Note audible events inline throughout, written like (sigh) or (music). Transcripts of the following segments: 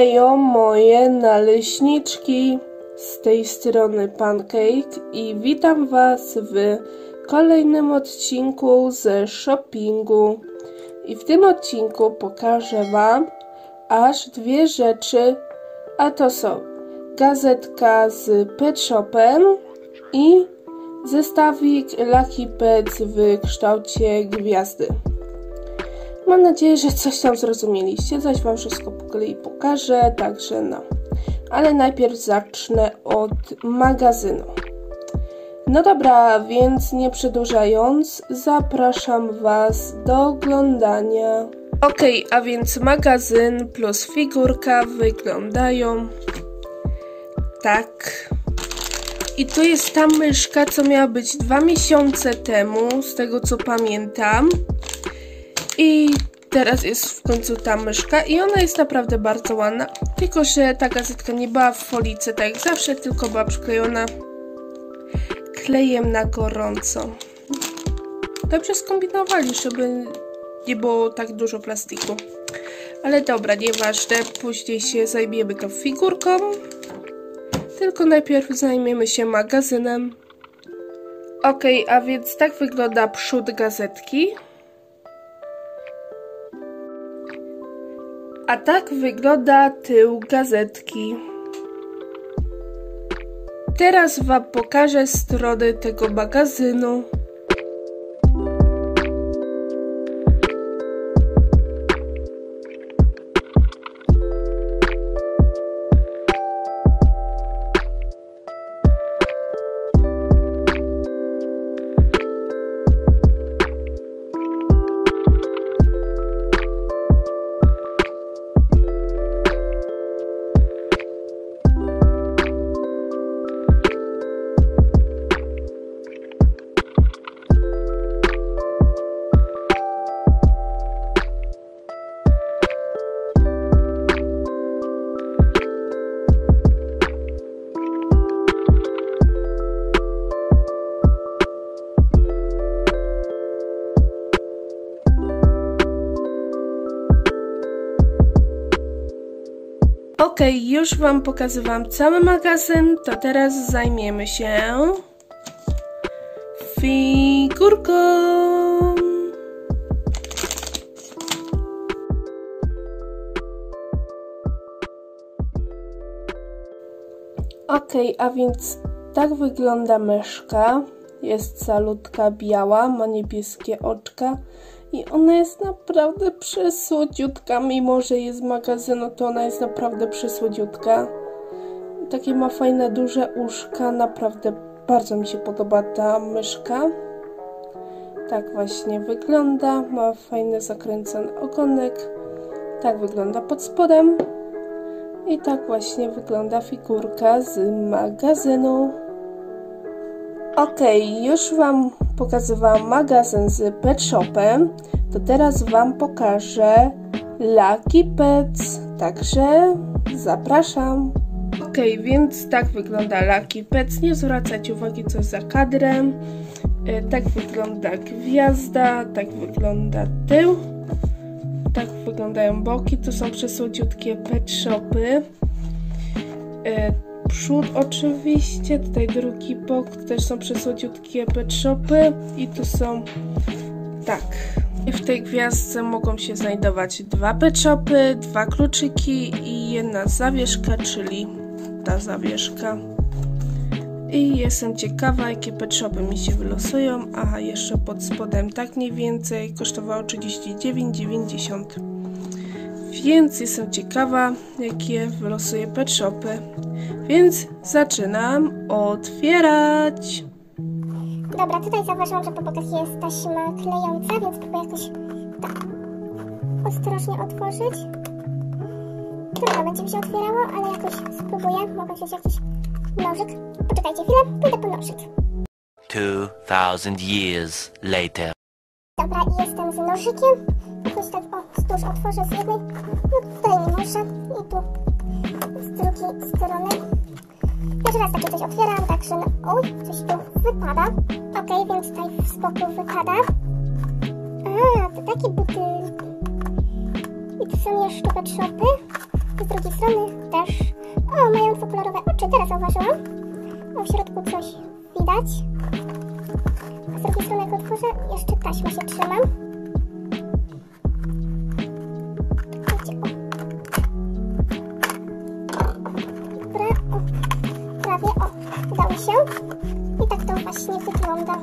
Hejo moje naleśniczki, z tej strony Pancake i witam Was w kolejnym odcinku ze shoppingu. I w tym odcinku pokażę Wam aż dwie rzeczy, a to są gazetka z Pet Shopem i zestawik Lucky Pets w kształcie gwiazdy. Mam nadzieję, że coś tam zrozumieliście, zaś Wam wszystko po pokażę, także no. Ale najpierw zacznę od magazynu. No dobra, więc nie przedłużając, zapraszam Was do oglądania. Ok, a więc magazyn plus figurka wyglądają tak. I tu jest ta myszka, co miała być dwa miesiące temu, z tego co pamiętam. I teraz jest w końcu ta myszka i ona jest naprawdę bardzo ładna. Tylko, że ta gazetka nie była w folice, tak jak zawsze, tylko była przyklejona klejem na gorąco. Dobrze skombinowali, żeby nie było tak dużo plastiku. Ale dobra, nieważne, później się zajmiemy tą figurką. Tylko najpierw zajmiemy się magazynem. Ok, a więc tak wygląda przód gazetki. A tak wygląda tył gazetki. Teraz Wam pokażę strony tego magazynu. Ok, już Wam pokazywałam cały magazyn, to teraz zajmiemy się figurką. Ok, a więc tak wygląda myszka. Jest salutka biała, ma niebieskie oczka i ona jest naprawdę przesłodziutka, mimo że jest z magazynu, to ona jest naprawdę przesłodziutka. Takie ma fajne, duże uszka, naprawdę bardzo mi się podoba ta myszka. Tak właśnie wygląda, ma fajny zakręcony ogonek. Tak wygląda pod spodem. I tak właśnie wygląda figurka z magazynu. Ok, już Wam pokazywałam magazyn z Pet Shopem, to teraz Wam pokażę Lucky Pets, także zapraszam. Ok, więc tak wygląda Lucky Pets, nie zwracać uwagi co za kadrem. E, tak wygląda gwiazda, tak wygląda tył, tak wyglądają boki, to są przesłodziutkie Pet Shopy. Przód oczywiście, tutaj drugi bok, też są przesłodziutkie pet shopy i tu są tak. W tej gwiazdce mogą się znajdować dwa pet shopy, dwa kluczyki i jedna zawieszka, czyli ta zawieszka. I jestem ciekawa, jakie pet shopy mi się wylosują. Aha, jeszcze pod spodem tak mniej więcej kosztowało 39,90. Więc jestem ciekawa, jakie wylosuje pet shopy. Więc zaczynam otwierać. Dobra, tutaj zauważyłam, że po bokach jest taśma klejąca, więc próbuję jakoś tak ostrożnie otworzyć. Trudno będzie mi się otwierało, ale jakoś spróbuję. Mogę wziąć jakiś nożyk. Poczekajcie chwilę, pójdę po nożyk. 2000 years later. Dobra, jestem z nożykiem. Jakoś tak, o, wzdłuż otworzę z jednej. No tutaj nie muszę. I tu z drugiej strony. Pierwszy raz takie coś otwieram, także no, oj, coś tu wypada. Ok, więc tutaj z boku wypada. A, to takie buty. I tu są jeszcze pet shopy. Z drugiej strony też. O, mają dwukolorowe oczy, teraz zauważyłam. O, w środku coś widać. Otworzę, jeszcze taśma się trzyma. Czekajcie, o. Prawie, o. Udało się. I tak to właśnie wygląda.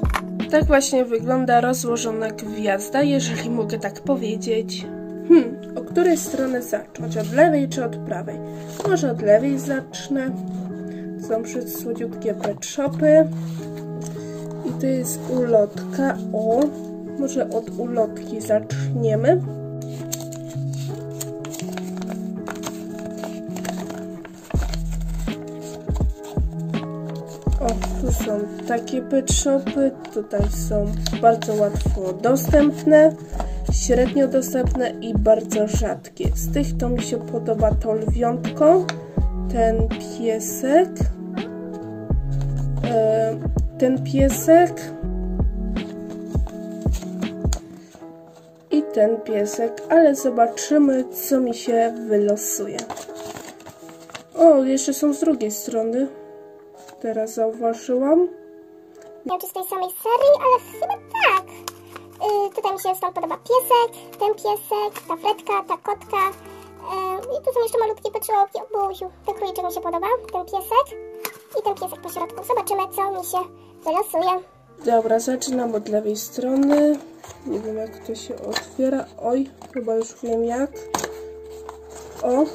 Tak właśnie wygląda rozłożona gwiazda, jeżeli mogę tak powiedzieć. Hmm, o której strony zacząć? Od lewej czy od prawej? Może od lewej zacznę. Są słodziutkie pet shopy. To jest ulotka. O, może od ulotki zaczniemy. O, tu są takie pet shopy, tutaj są bardzo łatwo dostępne, średnio dostępne i bardzo rzadkie. Z tych to mi się podoba to lwiątko, ten piesek, ten piesek i ten piesek, ale zobaczymy co mi się wylosuje. O, jeszcze są z drugiej strony teraz zauważyłam. Nie wiem, czy z tej samej serii, ale chyba tak. Yy, tutaj mi się stąd podoba piesek, ten piesek, ta fredka, ta kotka. Yy, I tu są jeszcze malutkie patrzyłki o buziu. Ten mi się podoba, ten piesek i ten piesek po środku. Zobaczymy, co mi się wylosuje. Dobra, zaczynam od lewej strony. Nie wiem, jak to się otwiera. Oj, chyba już wiem jak. O.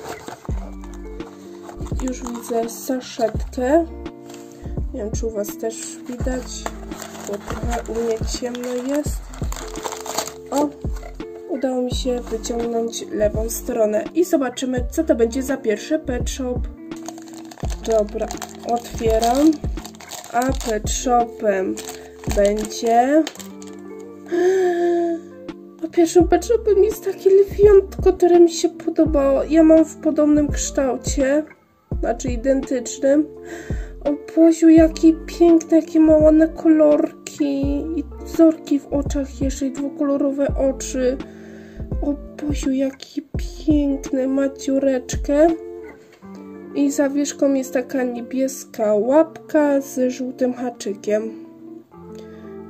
Już widzę saszetkę. Nie wiem, czy u Was też widać, bo trochę u mnie ciemno jest. O, udało mi się wyciągnąć lewą stronę i zobaczymy, co to będzie za pierwszy pet shop. Dobra, otwieram, a pet shopem będzie... (gasps) A pierwszym pet shopem jest takie lwiątko, które mi się podobało. Ja mam w podobnym kształcie, znaczy identycznym. O Boziu, jaki piękne, jakie ma ładne kolorki i wzorki w oczach jeszcze i dwukolorowe oczy. O Boziu, jaki piękny, ma dziureczkę. I zawieszką jest taka niebieska łapka z żółtym haczykiem.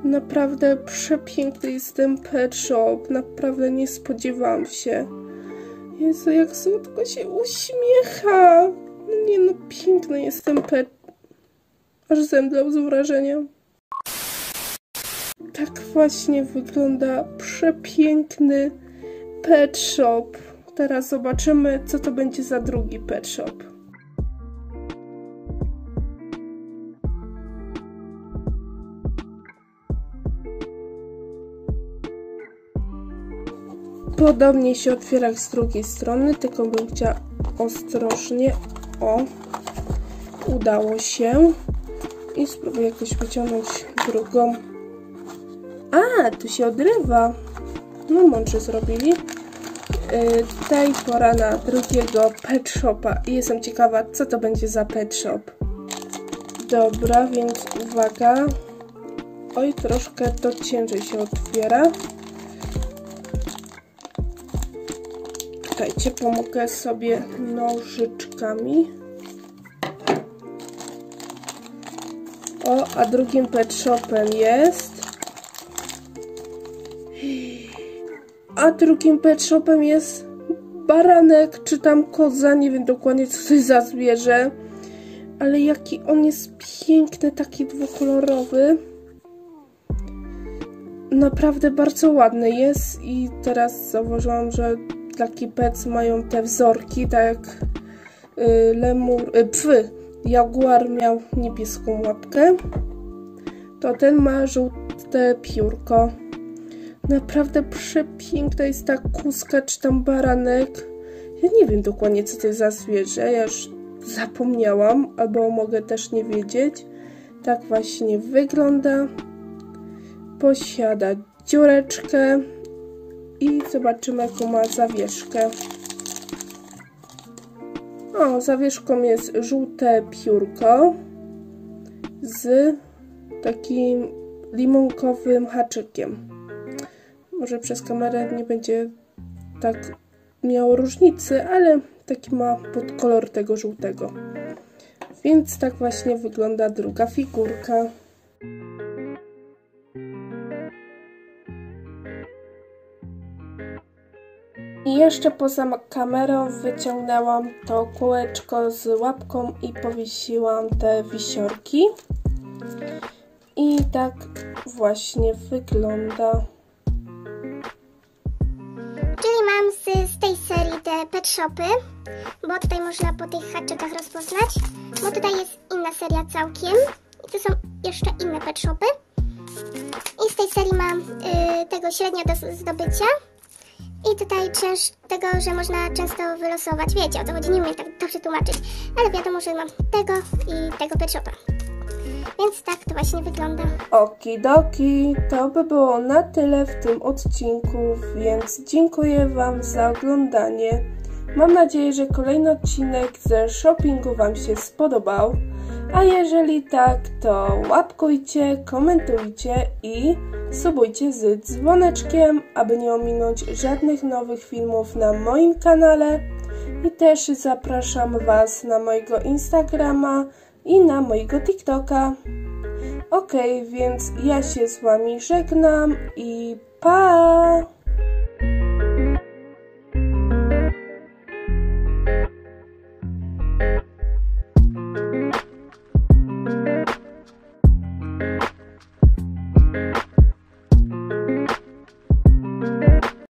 Naprawdę przepiękny jest ten pet shop. Naprawdę nie spodziewałam się. Jezu, jak słodko się uśmiecha. No nie no, piękny jest ten pet aż zemdlał z wrażenia. Tak właśnie wygląda przepiękny pet shop. Teraz zobaczymy, co to będzie za drugi pet shop. Podobnie się otwiera jak z drugiej strony, tylko bym chciała ostrożnie. O, udało się. I spróbuję jakoś wyciągnąć drugą. A, tu się odrywa. No mądrze zrobili. Yy, tutaj pora na drugiego pet shopa. I jestem ciekawa, co to będzie za pet shop. Dobra, więc uwaga. Oj, troszkę to ciężej się otwiera. Czekajcie, pomogę sobie nożyczkami. O, a drugim pet shopem jest... A drugim pet shopem jest baranek, czy tam koza, nie wiem dokładnie co to jest za zwierzę. Ale jaki on jest piękny, taki dwukolorowy. Naprawdę bardzo ładny jest i teraz zauważyłam, że taki pec mają te wzorki, tak jak y, lemur, y, Jaguar miał niebieską łapkę, to ten ma żółte piórko. Naprawdę przepiękna jest ta kuska czy tam baranek. Ja nie wiem dokładnie co to jest za zwierzę, ja już zapomniałam, albo mogę też nie wiedzieć. Tak właśnie wygląda. Posiada dziureczkę i zobaczymy jaką ma zawieszkę. O, zawieszką jest żółte piórko z takim limonkowym haczykiem. Może przez kamerę nie będzie tak miało różnicy, ale Taki ma podkolor tego żółtego. Więc tak właśnie wygląda druga figurka. I jeszcze poza kamerą wyciągnęłam to kółeczko z łapką i powiesiłam te wisiorki. I tak właśnie wygląda. Czyli mam z, z tej serii te pet shopy, bo tutaj można po tych haczykach rozpoznać, bo tutaj jest inna seria całkiem i tu są jeszcze inne pet shopy. I z tej serii mam y, tego średnio do zdobycia i tutaj część tego, że można często wylosować. Wiecie o co chodzi, nie umiem tak dobrze tłumaczyć, ale wiadomo, że mam tego i tego pet. Więc tak to właśnie wygląda. Okidoki, to by było na tyle w tym odcinku, więc dziękuję Wam za oglądanie. Mam nadzieję, że kolejny odcinek ze shoppingu Wam się spodobał. A jeżeli tak, to łapkujcie, komentujcie i subujcie z dzwoneczkiem, aby nie ominąć żadnych nowych filmów na moim kanale. I też zapraszam Was na mojego Instagrama i na mojego TikToka. Ok, więc ja się z Wami żegnam i pa!